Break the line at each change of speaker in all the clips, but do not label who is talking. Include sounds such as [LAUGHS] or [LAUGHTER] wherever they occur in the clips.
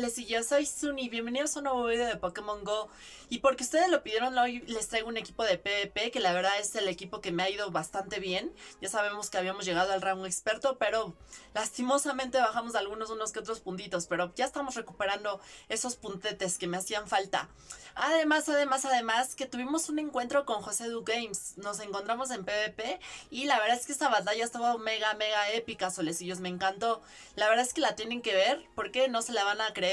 Hola solecillos, soy Suni, bienvenidos a un nuevo video de Pokémon GO. Y porque ustedes lo pidieron hoy les traigo un equipo de PvP Que la verdad es el equipo que me ha ido bastante bien. Ya sabemos que habíamos llegado al rango experto Pero lastimosamente bajamos algunos unos que otros puntitos Pero ya estamos recuperando esos puntetes que me hacían falta. Además, además, además que tuvimos un encuentro con José Du Games. Nos encontramos en PvP Y la verdad es que esta batalla estaba mega, mega épica solecillos. Me encantó. La verdad es que la tienen que ver. Porque no se la van a creer.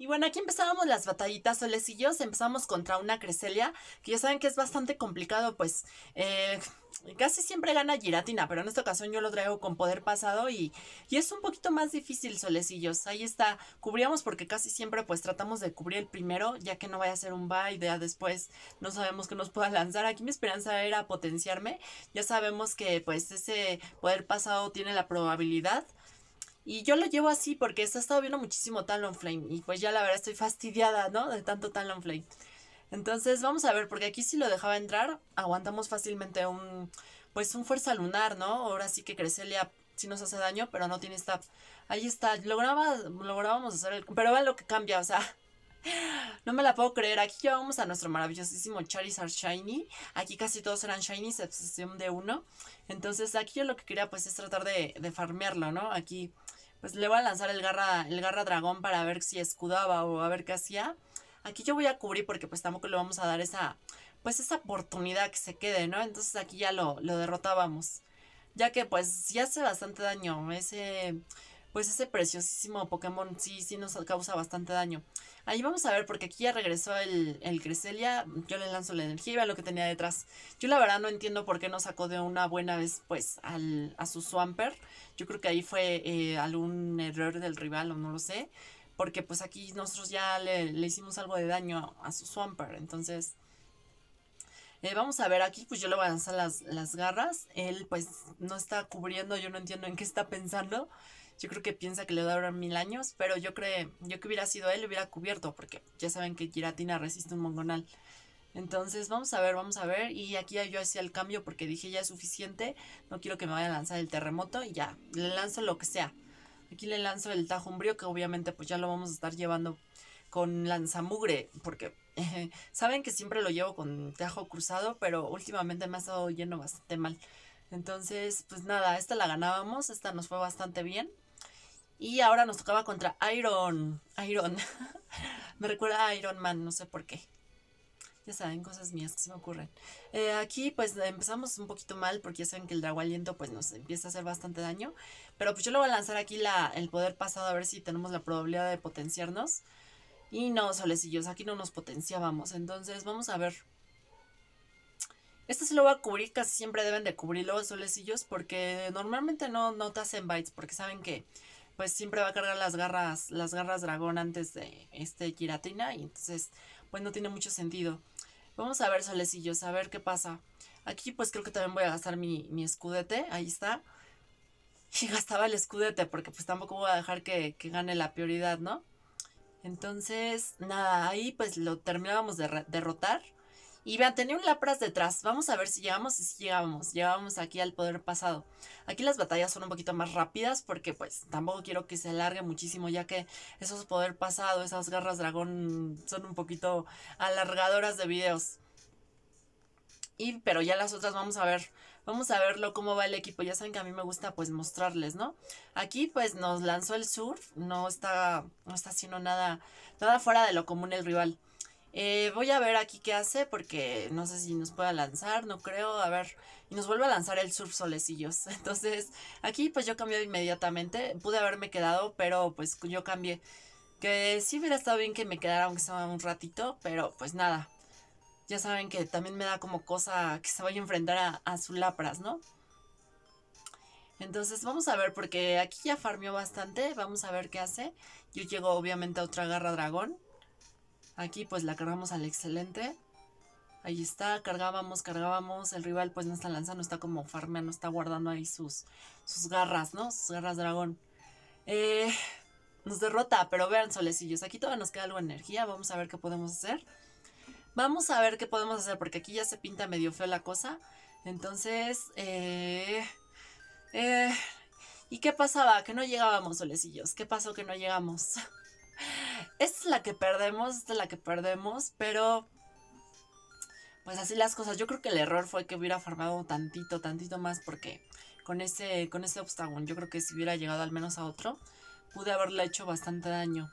Y bueno, aquí empezábamos las batallitas solecillos. Empezamos contra una Creselia, que ya saben que es bastante complicado, pues eh, casi siempre gana Giratina, pero en esta ocasión yo lo traigo con poder pasado y, y, es un poquito más difícil solecillos. Ahí está, cubríamos porque casi siempre pues tratamos de cubrir el primero, ya que no vaya a ser un bye, ya después no sabemos que nos pueda lanzar. Aquí mi esperanza era potenciarme. Ya sabemos que pues ese poder pasado tiene la probabilidad y yo lo llevo así porque ha estado viendo muchísimo Talonflame. Y pues ya la verdad estoy fastidiada, ¿no? De tanto Talonflame. Entonces vamos a ver, porque aquí si lo dejaba entrar, aguantamos fácilmente un, pues un fuerza lunar, ¿no? Ahora sí que Creselia sí nos hace daño, pero no tiene stab. Ahí está, lograba, lográbamos hacer el... Pero vean lo que cambia, o sea, [LAUGHS] no me la puedo creer. Aquí llevamos a nuestro maravillosísimo Charizard Shiny. Aquí casi todos eran Shiny, excepción de uno. Entonces aquí yo lo que quería pues es tratar de, de farmearlo, ¿no? Aquí pues le voy a lanzar el garra, el garra dragón para ver si escudaba o a ver qué hacía. Aquí yo voy a cubrir porque pues tampoco le vamos a dar esa, pues esa oportunidad que se quede, ¿no? Entonces aquí ya lo, lo derrotábamos. Ya que pues sí hace bastante daño. Ese, pues ese preciosísimo Pokémon sí, sí nos causa bastante daño. Ahí vamos a ver, porque aquí ya regresó el, el. Yo le lanzo la energía y vea lo que tenía detrás. Yo la verdad no entiendo por qué no sacó de una buena vez, pues, al, a su Swamper. Yo creo que ahí fue eh, algún error del rival o no lo sé. Porque pues aquí nosotros ya le, le hicimos algo de daño a, su Swamper. Entonces... Eh, vamos a ver aquí, pues yo le voy a lanzar las, las garras. Él pues no está cubriendo, yo no entiendo en qué está pensando. Yo creo que piensa que le durar mil años, pero yo creo, yo que hubiera sido él, hubiera cubierto, porque ya saben que Giratina resiste un mongonal. Entonces, vamos a ver, vamos a ver. Y aquí yo hacía el cambio porque dije ya es suficiente. No quiero que me vaya a lanzar el terremoto y ya, le lanzo lo que sea. Aquí le lanzo el tajo umbrío, que obviamente pues ya lo vamos a estar llevando con lanzamugre, porque [LAUGHS] saben que siempre lo llevo con tajo cruzado, pero últimamente me ha estado yendo bastante mal. Entonces, pues nada, esta la ganábamos, esta nos fue bastante bien. Y ahora nos tocaba contra Iron. Iron. [LAUGHS] me recuerda a Iron Man, no sé por qué. Ya saben, cosas mías que se me ocurren. Eh, aquí pues empezamos un poquito mal porque ya saben que el dragón aliento pues nos empieza a hacer bastante daño. Pero pues yo le voy a lanzar aquí la, el poder pasado a ver si tenemos la probabilidad de potenciarnos. Y no, solecillos, aquí no nos potenciábamos. Entonces vamos a ver. Este se lo va a cubrir, casi siempre deben de cubrirlo solecillos porque normalmente no, no te hacen bites porque saben que pues siempre va a cargar las garras, las garras dragón antes de este Giratina y entonces pues no tiene mucho sentido. Vamos a ver solecillos, a ver qué pasa. Aquí pues creo que también voy a gastar mi, mi escudete, ahí está. Y gastaba el escudete porque pues tampoco voy a dejar que, que gane la prioridad, ¿no? Entonces, nada, ahí pues lo terminábamos de derrotar. Y vean, tenía un Lapras detrás. Vamos a ver si llegamos y si llegamos. Llegamos aquí al poder pasado. Aquí las batallas son un poquito más rápidas porque pues tampoco quiero que se alargue muchísimo ya que esos poder pasado, esas garras dragón son un poquito alargadoras de videos. Y pero ya las otras vamos a ver. Vamos a verlo cómo va el equipo. Ya saben que a mí me gusta pues mostrarles, ¿no? Aquí pues nos lanzó el surf. No está, no está haciendo nada, nada fuera de lo común el rival. Eh, voy a ver aquí qué hace porque no sé si nos pueda lanzar, no creo. A ver, y nos vuelve a lanzar el surf solecillos. [LAUGHS] Entonces, aquí pues yo cambié inmediatamente. Pude haberme quedado, pero pues yo cambié. Que sí hubiera estado bien que me quedara aunque sea un ratito, pero pues nada. Ya saben que también me da como cosa que se vaya a enfrentar a, a su lapras, ¿no? Entonces vamos a ver, porque aquí ya farmeó bastante. Vamos a ver qué hace. Yo llego obviamente a otra garra dragón. Aquí pues la cargamos al excelente. Ahí está, cargábamos, cargábamos. El rival pues no está lanzando, está como farmeando, está guardando ahí sus, sus garras, ¿no? Sus garras dragón. Eh, nos derrota, pero vean solecillos. Aquí todavía nos queda algo de energía. Vamos a ver qué podemos hacer. Vamos a ver qué podemos hacer porque aquí ya se pinta medio feo la cosa. Entonces, eh, eh, ¿y qué pasaba? Que no llegábamos, solecillos. ¿Qué pasó que no llegamos? [LAUGHS] Esta es la que perdemos, esta es la que perdemos, pero pues así las cosas. Yo creo que el error fue que hubiera farmado tantito, tantito más porque con ese, con ese obstáculo yo creo que si hubiera llegado al menos a otro, pude haberle hecho bastante daño.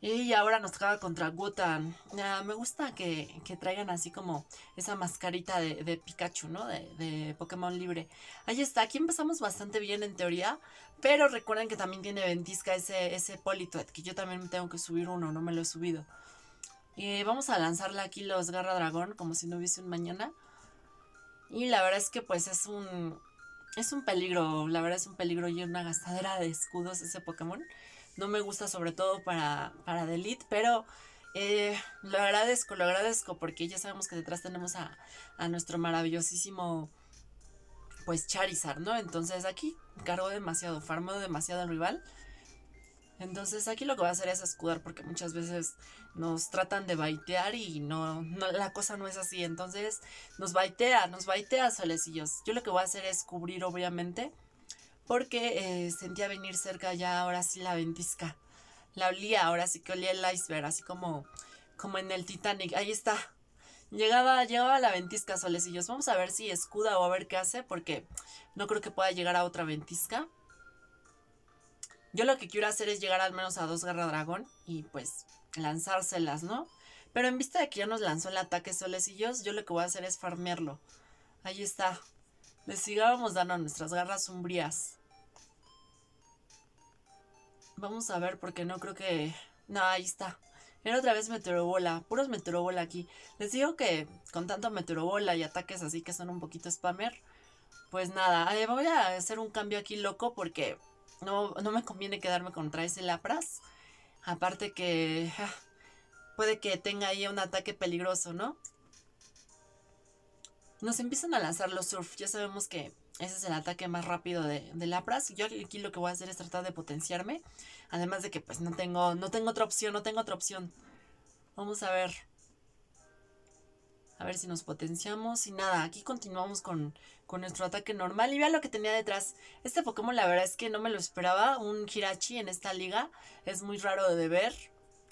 Y ahora nos tocaba contra Gutan. me gusta que, traigan así como esa mascarita de, Pikachu, ¿no? De, Pokémon libre. Ahí está, aquí empezamos bastante bien en teoría. Pero recuerden que también tiene ventisca ese, ese que yo también tengo que subir uno, no me lo he subido. Y vamos a lanzarle aquí los Garra Dragón, como si no hubiese un mañana. Y la verdad es que pues es un... Es un peligro, la verdad es un peligro y una gastadera de escudos ese Pokémon. No me gusta sobre todo para, para Delete, pero eh, lo agradezco, lo agradezco porque ya sabemos que detrás tenemos a, a nuestro maravillosísimo pues Charizard, ¿no? Entonces aquí cargo demasiado, farmo demasiado al rival. Entonces aquí lo que voy a hacer es escudar porque muchas veces nos tratan de baitear y no, no, la cosa no es así. Entonces nos baitea, nos baitea solecillos. Yo lo que voy a hacer es cubrir obviamente porque eh, sentía venir cerca ya ahora sí la ventisca. La olía, ahora sí que olía el iceberg, así como, como en el Titanic. Ahí está. Llegaba, llegaba la ventisca solecillos. Vamos a ver si escuda o a ver qué hace, porque no creo que pueda llegar a otra ventisca. Yo lo que quiero hacer es llegar al menos a dos garra dragón y pues lanzárselas, ¿no? Pero en vista de que ya nos lanzó el ataque solecillos, yo lo que voy a hacer es farmearlo. Ahí está. Le sigábamos dando nuestras garras umbrías. Vamos a ver porque no creo que... No, ahí está. Era otra vez meteorobola. Puros meteorobola aquí. Les digo que con tanto meteorobola y ataques así que son un poquito spammer. Pues nada, eh, voy a hacer un cambio aquí loco porque no, no me conviene quedarme contra ese Lapras. Aparte que ah, puede que tenga ahí un ataque peligroso, ¿no? Nos empiezan a lanzar los surf. Ya sabemos que ese es el ataque más rápido de, de Lapras. Yo aquí lo que voy a hacer es tratar de potenciarme. Además de que pues no tengo, no tengo otra opción, no tengo otra opción. Vamos a ver. A ver si nos potenciamos. Y nada, aquí continuamos con, con nuestro ataque normal. Y vean lo que tenía detrás. Este Pokémon la verdad es que no me lo esperaba. Un Hirachi en esta liga. Es muy raro de ver.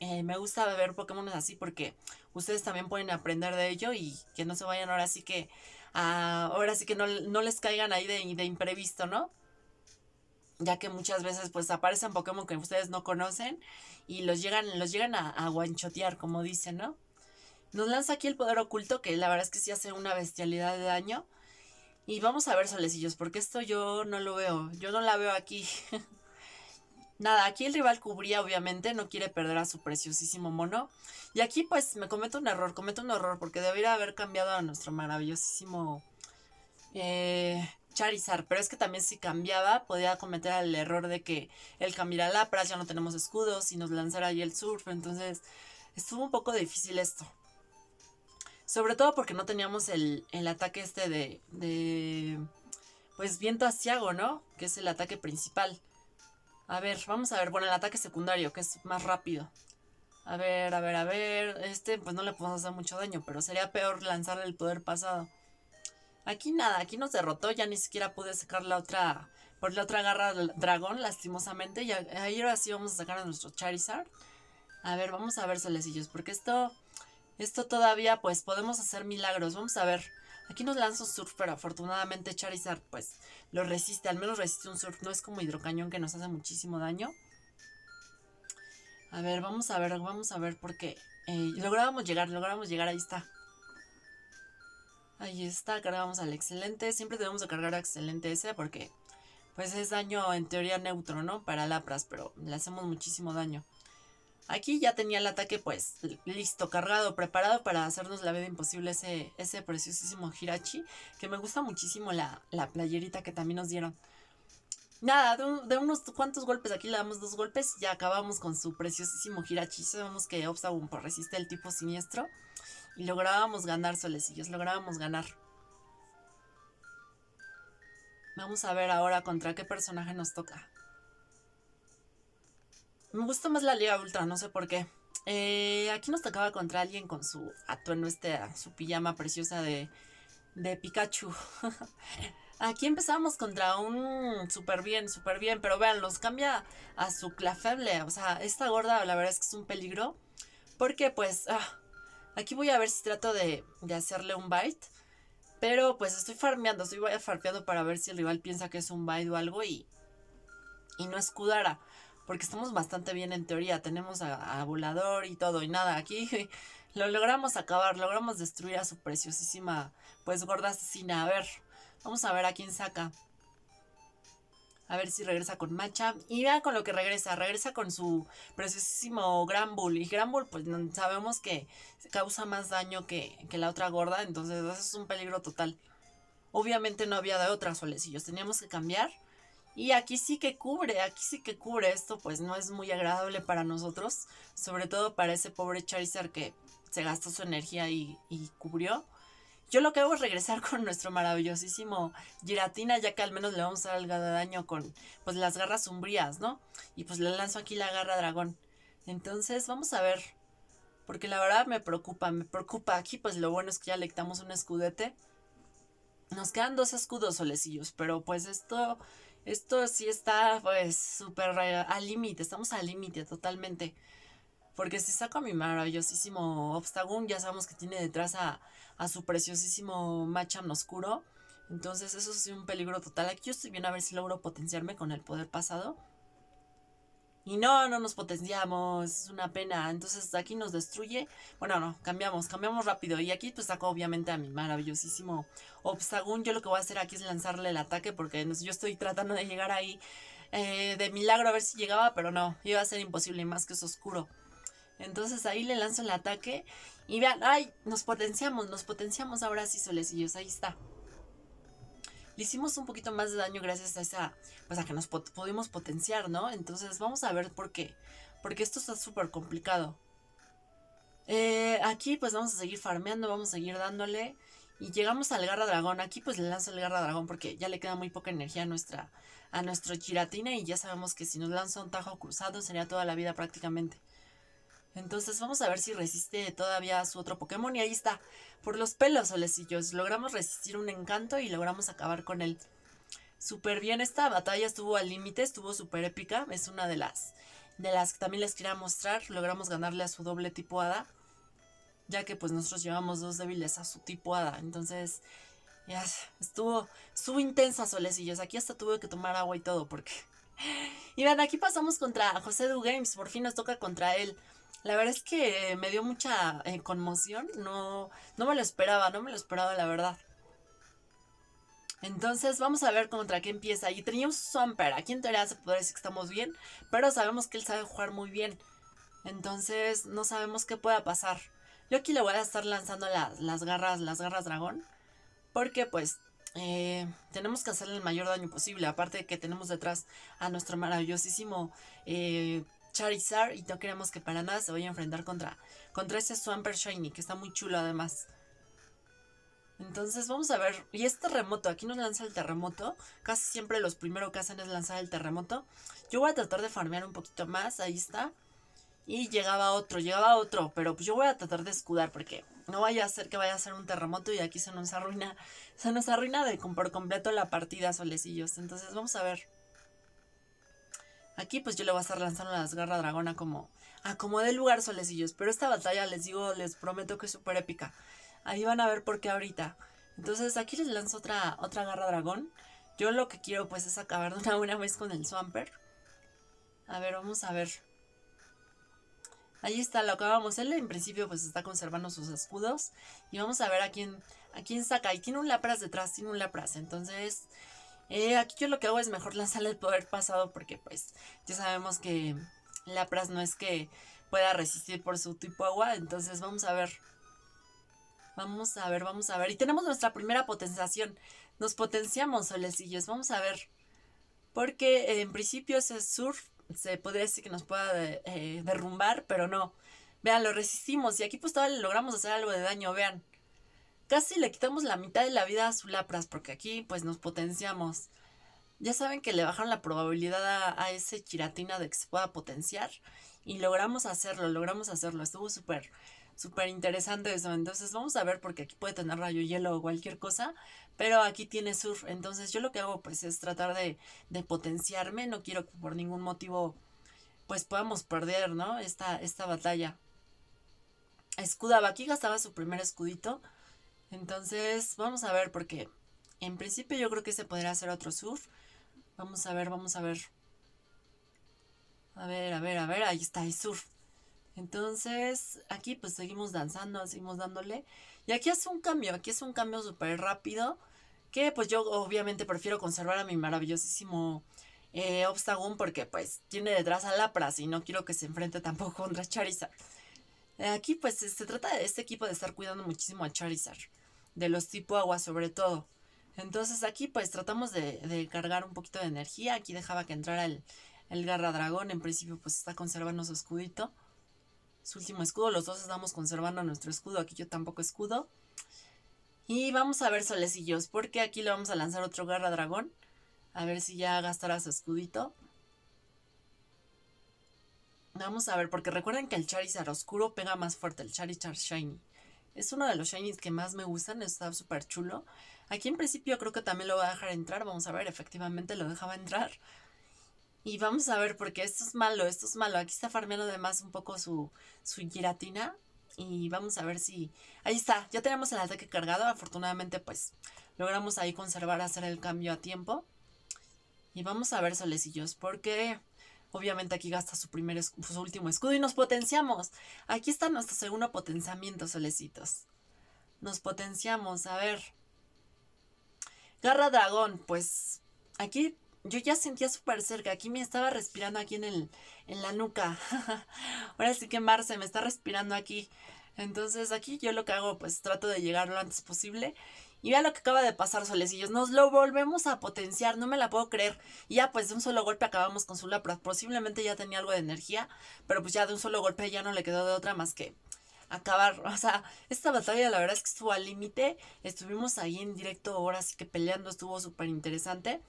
Eh, me gusta ver Pokémon así porque ustedes también pueden aprender de ello y que no se vayan ahora sí que ahora sí que no, les caigan ahí de, de, imprevisto, ¿no? Ya que muchas veces pues aparecen Pokémon que ustedes no conocen y los llegan, los llegan a, a guanchotear, como dicen, ¿no? Nos lanza aquí el poder oculto, que la verdad es que sí hace una bestialidad de daño. Y vamos a ver solecillos, porque esto yo no lo veo. Yo no la veo aquí. [LAUGHS] Nada, aquí el rival cubría, obviamente, no quiere perder a su preciosísimo mono. Y aquí, pues, me cometo un error, cometo un error, porque debería haber cambiado a nuestro maravillosísimo eh, Charizard. Pero es que también si cambiaba, podía cometer el error de que él cambiara Lapras, ya no tenemos escudos, y nos lanzara ahí el surf. Entonces, estuvo un poco difícil esto. Sobre todo porque no teníamos el, el ataque este de, de, pues, viento asiago, ¿no? Que es el ataque principal. A ver, vamos a ver. Bueno, el ataque secundario, que es más rápido. A ver, a ver, a ver. Este, pues no le podemos hacer mucho daño, pero sería peor lanzarle el poder pasado. Aquí nada, aquí nos derrotó. Ya ni siquiera pude sacar la otra. Por la otra garra del dragón, lastimosamente. Y ahí ahora sí vamos a sacar a nuestro Charizard. A ver, vamos a ver, solecillos. Porque esto. Esto todavía, pues podemos hacer milagros. Vamos a ver. Aquí nos lanza un surf, pero afortunadamente Charizard pues lo resiste, al menos resiste un surf. No es como hidrocañón que nos hace muchísimo daño. A ver, vamos a ver, vamos a ver porque eh, lográbamos llegar, logramos llegar, ahí está. Ahí está, cargamos al excelente. Siempre debemos de cargar a excelente ese porque pues es daño en teoría neutro, ¿no? Para Lapras, pero le hacemos muchísimo daño. Aquí ya tenía el ataque pues listo, cargado, preparado para hacernos la vida imposible ese, ese preciosísimo Hirachi. Que me gusta muchísimo la, playerita que también nos dieron. Nada, de, unos cuantos golpes, aquí le damos dos golpes y ya acabamos con su preciosísimo Hirachi. Sabemos que Obstagoon por resiste el tipo siniestro. Y lográbamos ganar, solecillos, lográbamos ganar. Vamos a ver ahora contra qué personaje nos toca. Me gusta más la Liga Ultra, no sé por qué. Eh, aquí nos tocaba contra alguien con su atuendo, este, su pijama preciosa de, de Pikachu. [LAUGHS] Aquí empezamos contra un súper bien, súper bien, pero vean, los cambia a su clafeble. O sea, esta gorda la verdad es que es un peligro. Porque pues, ah, aquí voy a ver si trato de, de hacerle un bite. Pero pues estoy farmeando, estoy farmeando para ver si el rival piensa que es un bite o algo y, y no escudara. Porque estamos bastante bien en teoría. Tenemos a, a volador y todo. Y nada, aquí [LAUGHS] lo logramos acabar. Logramos destruir a su preciosísima, pues gorda asesina. A ver, vamos a ver a quién saca. A ver si regresa con Macha. Y vean con lo que regresa. Regresa con su preciosísimo Granbull. Y Granbull, pues sabemos que causa más daño que, que la otra gorda. Entonces, eso es un peligro total. Obviamente no había de otra solecillos. Teníamos que cambiar. Y aquí sí que cubre, aquí sí que cubre esto, pues no es muy agradable para nosotros, sobre todo para ese pobre Charizard que se gastó su energía y, y cubrió. Yo lo que hago es regresar [LAUGHS] con nuestro maravillosísimo Giratina, ya que al menos le vamos a dar algo de daño con pues las garras umbrías, ¿no? Y pues le lanzo aquí la garra dragón. Entonces, vamos a ver. Porque la verdad me preocupa, me preocupa. Aquí pues lo bueno es que ya le quitamos un escudete. Nos quedan dos escudos solecillos, pero pues esto esto sí está pues súper al límite, estamos al límite totalmente. Porque si saco a mi maravillosísimo Obstagoon, ya sabemos que tiene detrás a, a su preciosísimo Machamp oscuro. Entonces eso es un peligro total. Aquí yo estoy bien a ver si logro potenciarme con el poder pasado. Y no, no nos potenciamos, es una pena. Entonces aquí nos destruye. Bueno, no, cambiamos, cambiamos rápido. Y aquí pues saco obviamente a mi maravillosísimo Obstagoon. Yo lo que voy a hacer aquí es lanzarle el ataque porque yo estoy tratando de llegar ahí eh, de milagro a ver si llegaba, pero no, iba a ser imposible y más que es oscuro. Entonces ahí le lanzo el ataque y vean, ay, nos potenciamos, nos potenciamos ahora sí solecillos, ahí está. Le hicimos un poquito más de daño gracias a esa, pues a que nos pudimos potenciar, ¿no? Entonces vamos a ver por qué. Porque esto está súper complicado. Eh, aquí pues vamos a seguir farmeando, vamos a seguir dándole. Y llegamos al garra dragón. Aquí pues le lanzo el garra dragón porque ya le queda muy poca energía a nuestra a nuestro giratina y ya sabemos que si nos lanza un tajo cruzado sería toda la vida prácticamente. Entonces vamos a ver si resiste todavía a su otro Pokémon. Y ahí está. Por los pelos, solecillos. Logramos resistir un encanto y logramos acabar con él. Súper bien. Esta batalla estuvo al límite. Estuvo súper épica. Es una de las, de las que también les quería mostrar. Logramos ganarle a su doble tipo hada. Ya que pues nosotros llevamos dos débiles a su tipo hada. Entonces... Ya, estuvo, estuvo intensa, solecillos. Aquí hasta tuve que tomar agua y todo porque... [LAUGHS] Y vean, aquí pasamos contra José Du Games. Por fin nos toca contra él. La verdad es que me dio mucha eh, conmoción. No, no me lo esperaba, no me lo esperaba, la verdad. Entonces vamos a ver contra qué empieza. Y teníamos Swampert. Aquí en teoría se podría decir que estamos bien. Pero sabemos que él sabe jugar muy bien. Entonces no sabemos qué pueda pasar. Yo aquí le voy a estar lanzando las, garras, las garras dragón. Porque pues eh, tenemos que hacerle el mayor daño posible. Aparte de que tenemos detrás a nuestro maravillosísimo eh, Charizard y no queremos que para nada se vaya a enfrentar contra, contra ese Swampert Shiny, que está muy chulo además. Entonces vamos a ver. Y este terremoto, aquí nos lanza el terremoto. Casi siempre los primeros que hacen es lanzar el terremoto. Yo voy a tratar de farmear un poquito más, ahí está. Y llegaba otro, llegaba otro, pero pues yo voy a tratar de escudar porque no vaya a ser que vaya a ser un terremoto y aquí se nos arruina, se nos arruina de por completo la partida, solecillos. Entonces vamos a ver. Aquí pues yo le voy a estar lanzando las garras dragona como a como de lugar solecillos. Pero esta batalla les digo, les prometo que es súper épica. Ahí van a ver por qué ahorita. Entonces aquí les lanzo otra, otra garra dragón. Yo lo que quiero pues es acabar de una buena vez con el Swamper. A ver, vamos a ver. Ahí está, lo acabamos. Él en principio pues está conservando sus escudos. Y vamos a ver a quién, a quién saca. Y tiene un Lapras detrás, tiene un Lapras. Entonces eh, aquí yo lo que hago es mejor lanzarle el poder pasado porque pues ya sabemos que Lapras no es que pueda resistir por su tipo agua. Entonces vamos a ver. Vamos a ver, vamos a ver. Y tenemos nuestra primera potenciación. Nos potenciamos, solecillos. Vamos a ver. Porque eh, en principio ese surf se podría decir que nos pueda eh, derrumbar, pero no. Vean, lo resistimos. Y aquí pues todavía logramos hacer algo de daño, vean. Casi le quitamos la mitad de la vida a su Lapras, porque aquí pues nos potenciamos. Ya saben que le bajaron la probabilidad a, ese Chiratina de que se pueda potenciar. Y logramos hacerlo, logramos hacerlo. Estuvo súper, súper interesante eso. Entonces vamos a ver porque aquí puede tener rayo hielo o cualquier cosa. Pero aquí tiene surf. Entonces yo lo que hago pues es tratar de, de potenciarme. No quiero que por ningún motivo pues podamos perder, ¿no? Esta, esta batalla. Escudaba. Aquí gastaba su primer escudito. Entonces vamos a ver porque en principio yo creo que se podría hacer otro surf. Vamos a ver, vamos a ver. A ver, a ver, a ver, ahí está, el surf. Entonces, aquí pues seguimos danzando, seguimos dándole. Y aquí hace un cambio, aquí es un cambio súper rápido. Que pues yo obviamente prefiero conservar a mi maravillosísimo eh, porque pues tiene detrás a Lapras y no quiero que se enfrente tampoco [LAUGHS] contra Charizard. Aquí pues se trata de este equipo de estar cuidando muchísimo a Charizard. De los tipo agua sobre todo. Entonces aquí pues tratamos de, cargar un poquito de energía. Aquí dejaba que entrara el, el Garra Dragón. En principio pues está conservando su escudito su último escudo. Los dos estamos conservando nuestro escudo. Aquí yo tampoco escudo. Y vamos a ver solecillos. Porque aquí le vamos a lanzar otro garra dragón. A ver si ya gastará su escudito. Vamos a ver, porque recuerden que el Charizard oscuro pega más fuerte, el Charizard Shiny. Es uno de los Shinies que más me gustan, está súper chulo. Aquí en principio creo que también lo voy a dejar entrar, vamos a ver, efectivamente lo dejaba entrar. Y vamos a ver, porque esto es malo, esto es malo. Aquí está farmeando además un poco su, su giratina. Y vamos a ver si... Ahí está, ya tenemos el ataque cargado. Afortunadamente, pues, logramos ahí conservar, hacer el cambio a tiempo. Y vamos a ver, solecillos, porque... Obviamente aquí gasta su primer su último escudo y nos potenciamos. Aquí está nuestro segundo potenciamiento, solecitos. Nos potenciamos, a ver. Garra dragón, pues aquí yo ya sentía súper cerca. Aquí me estaba respirando aquí en, el, en la nuca. [LAUGHS] Ahora sí que Marce me está respirando aquí. Entonces aquí yo lo que hago, pues trato de llegar lo antes posible. Y vea lo que acaba de pasar, solecillos. Nos lo volvemos a potenciar, no me la puedo creer. Y ya pues de un solo golpe acabamos con su lapra. Posiblemente ya tenía algo de energía, pero pues ya de un solo golpe ya no le quedó de otra más que acabar. O sea, esta batalla la verdad es que estuvo al límite. Estuvimos ahí en directo ahora sí que peleando, estuvo súper interesante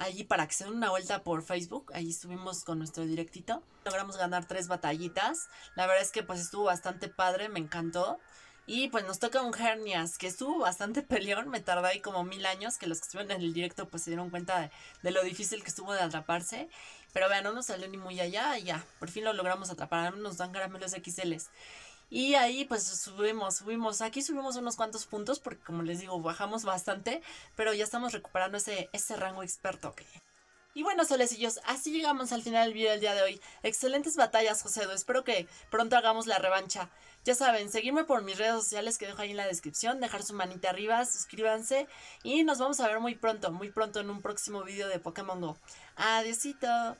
allí para que se den una vuelta por Facebook. Allí estuvimos con nuestro directito. Logramos ganar tres batallitas. La verdad es que pues estuvo bastante padre, me encantó. Y pues nos toca un Hernias, que estuvo bastante [LAUGHS] peleón, me tardó ahí como mil años, que los que estuvieron en el directo pues se dieron cuenta de, lo difícil que estuvo de atraparse. Pero vean, no nos salió ni muy allá ya, por fin lo logramos atrapar, nos dan caramelos XLs. Y ahí pues subimos, subimos, aquí subimos unos cuantos puntos porque como les digo, bajamos bastante, pero ya estamos recuperando ese, ese rango experto. Y bueno, solecillos, así llegamos al final del video del día de hoy. Excelentes batallas, José Espero que pronto hagamos la revancha. Ya saben, seguirme por mis redes sociales que dejo ahí en la descripción, dejar su manita arriba, suscríbanse y nos vamos a ver muy pronto, muy pronto en un próximo video de Pokémon Go. Adiósito.